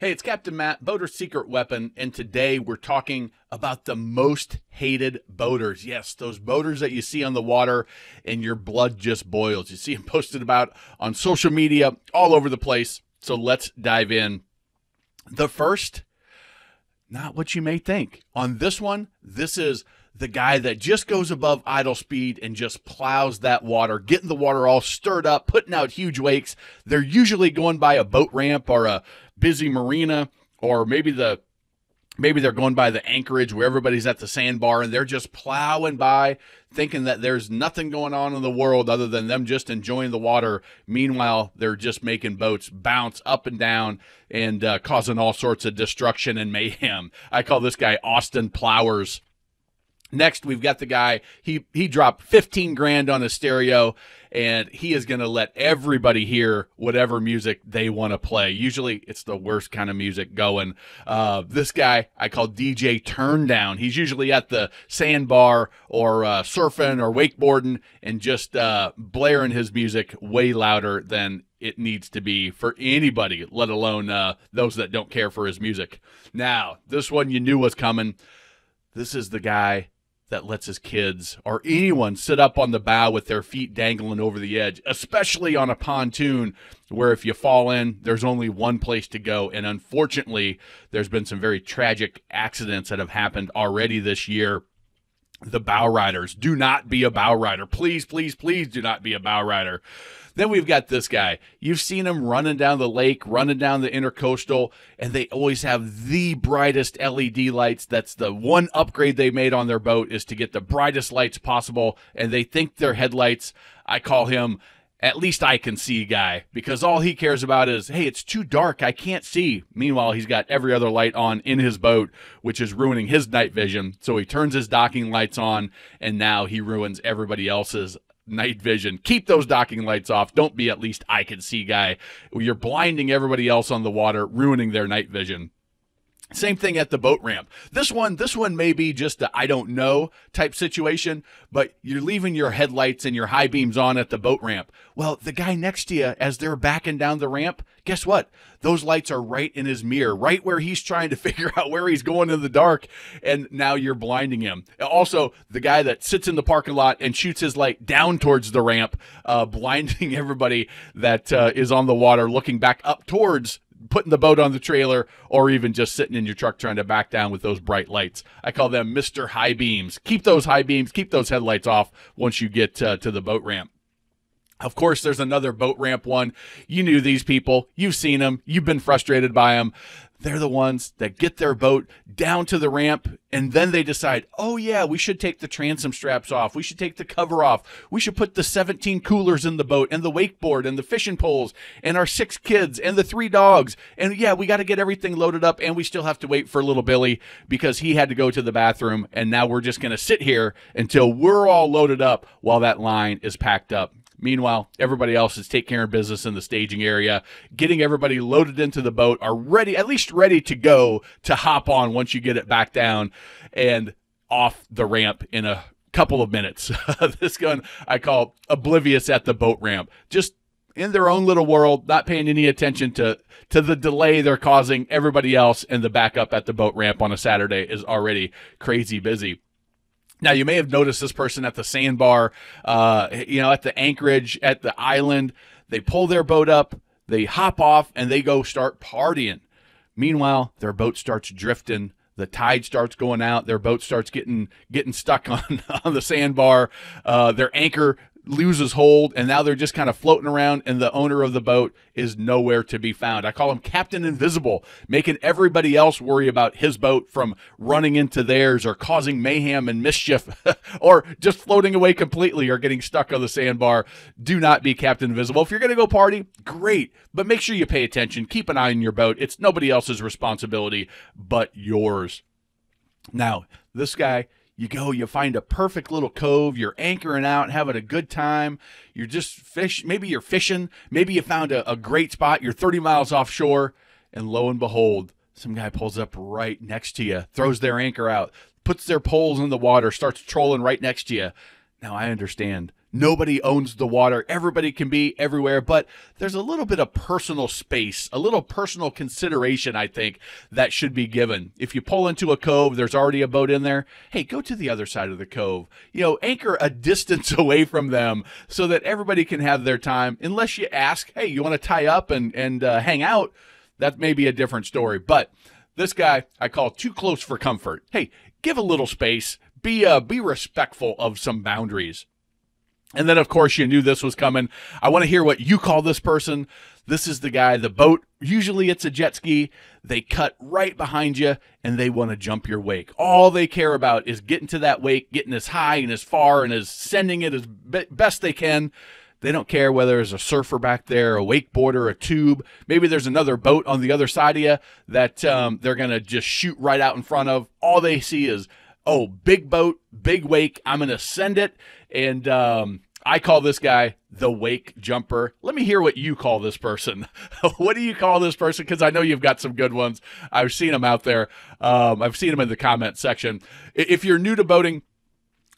Hey, it's Captain Matt, Boater's Secret Weapon, and today we're talking about the most hated boaters. Yes, those boaters that you see on the water and your blood just boils. You see them posted about on social media all over the place. So let's dive in. The first, not what you may think. On this one, this is the guy that just goes above idle speed and just plows that water, getting the water all stirred up, putting out huge wakes. They're usually going by a boat ramp or a busy marina or maybe the maybe they're going by the anchorage where everybody's at the sandbar and they're just plowing by thinking that there's nothing going on in the world other than them just enjoying the water. Meanwhile they're just making boats bounce up and down and uh, causing all sorts of destruction and mayhem. I call this guy austin plowers Next, we've got the guy. He he dropped 15 grand on a stereo and he is going to let everybody hear whatever music they want to play. Usually it's the worst kind of music going. Uh, this guy I call DJ Turndown. He's usually at the sandbar or uh, surfing or wakeboarding and just uh, blaring his music way louder than it needs to be for anybody, let alone uh, those that don't care for his music. Now, this one you knew was coming. This is the guy that lets his kids or anyone sit up on the bow with their feet dangling over the edge, especially on a pontoon where if you fall in, there's only one place to go. And unfortunately, there's been some very tragic accidents that have happened already this year. The bow riders do not be a bow rider. Please, please, please do not be a bow rider. Then we've got this guy. You've seen him running down the lake, running down the intercoastal, and they always have the brightest LED lights. That's the one upgrade they made on their boat is to get the brightest lights possible. And they think their headlights, I call him at least I can see guy because all he cares about is, hey, it's too dark. I can't see. Meanwhile, he's got every other light on in his boat, which is ruining his night vision. So he turns his docking lights on and now he ruins everybody else's night vision. Keep those docking lights off. Don't be at least I can see guy. You're blinding everybody else on the water, ruining their night vision. Same thing at the boat ramp. This one, this one may be just a I don't know type situation, but you're leaving your headlights and your high beams on at the boat ramp. Well, the guy next to you, as they're backing down the ramp, guess what? Those lights are right in his mirror, right where he's trying to figure out where he's going in the dark, and now you're blinding him. Also, the guy that sits in the parking lot and shoots his light down towards the ramp, uh, blinding everybody that uh, is on the water looking back up towards putting the boat on the trailer or even just sitting in your truck trying to back down with those bright lights. I call them Mr. High Beams. Keep those high beams, keep those headlights off once you get uh, to the boat ramp. Of course, there's another boat ramp one. You knew these people. You've seen them. You've been frustrated by them. They're the ones that get their boat down to the ramp and then they decide, oh, yeah, we should take the transom straps off. We should take the cover off. We should put the 17 coolers in the boat and the wakeboard and the fishing poles and our six kids and the three dogs. And yeah, we got to get everything loaded up and we still have to wait for little Billy because he had to go to the bathroom. And now we're just going to sit here until we're all loaded up while that line is packed up. Meanwhile, everybody else is taking care of business in the staging area, getting everybody loaded into the boat, are ready, at least ready to go to hop on once you get it back down and off the ramp in a couple of minutes. this gun I call oblivious at the boat ramp. Just in their own little world, not paying any attention to to the delay they're causing everybody else and the backup at the boat ramp on a Saturday is already crazy busy. Now you may have noticed this person at the sandbar, uh, you know, at the anchorage at the island. They pull their boat up, they hop off, and they go start partying. Meanwhile, their boat starts drifting. The tide starts going out. Their boat starts getting getting stuck on on the sandbar. Uh, their anchor loses hold and now they're just kind of floating around and the owner of the boat is nowhere to be found. I call him Captain Invisible, making everybody else worry about his boat from running into theirs or causing mayhem and mischief or just floating away completely or getting stuck on the sandbar. Do not be Captain Invisible. If you're going to go party, great, but make sure you pay attention. Keep an eye on your boat. It's nobody else's responsibility but yours. Now, this guy you go, you find a perfect little cove, you're anchoring out, having a good time. You're just fish, maybe you're fishing, maybe you found a, a great spot, you're 30 miles offshore, and lo and behold, some guy pulls up right next to you, throws their anchor out, puts their poles in the water, starts trolling right next to you. Now I understand Nobody owns the water. Everybody can be everywhere, but there's a little bit of personal space, a little personal consideration, I think, that should be given. If you pull into a cove, there's already a boat in there. Hey, go to the other side of the cove. You know, anchor a distance away from them so that everybody can have their time. Unless you ask, hey, you want to tie up and, and uh, hang out? That may be a different story. But this guy I call too close for comfort. Hey, give a little space. Be uh, be respectful of some boundaries. And then, of course, you knew this was coming. I want to hear what you call this person. This is the guy, the boat. Usually it's a jet ski. They cut right behind you and they want to jump your wake. All they care about is getting to that wake, getting as high and as far and as sending it as be- best they can. They don't care whether there's a surfer back there, a wakeboarder, a tube. Maybe there's another boat on the other side of you that um, they're going to just shoot right out in front of. All they see is, oh, big boat, big wake. I'm going to send it. And um, I call this guy the wake jumper. Let me hear what you call this person. what do you call this person? Because I know you've got some good ones. I've seen them out there. Um, I've seen them in the comment section. If you're new to boating,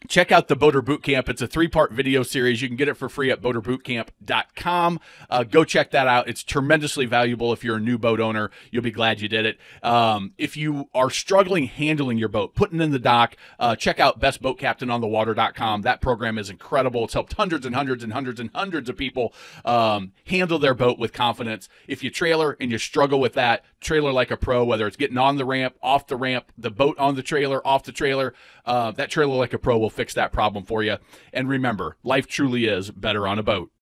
check out the Boater Bootcamp. It's a three part video series. You can get it for free at boaterbootcamp.com. Uh, go check that out. It's tremendously valuable if you're a new boat owner. You'll be glad you did it. Um, if you are struggling handling your boat, putting in the dock, uh, check out bestboatcaptainonthewater.com. That program is incredible. It's helped hundreds and hundreds and hundreds and hundreds of people um, handle their boat with confidence. If you trailer and you struggle with that, trailer like a pro, whether it's getting on the ramp, off the ramp, the boat on the trailer, off the trailer, uh, that trailer like a pro will fix that problem for you. And remember, life truly is better on a boat.